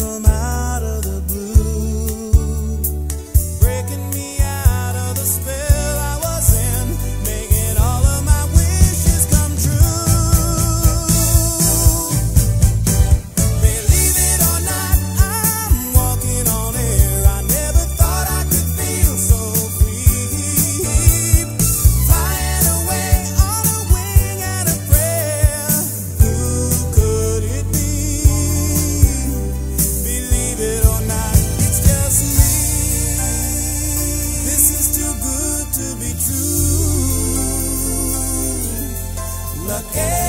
Oh my to be true. Look at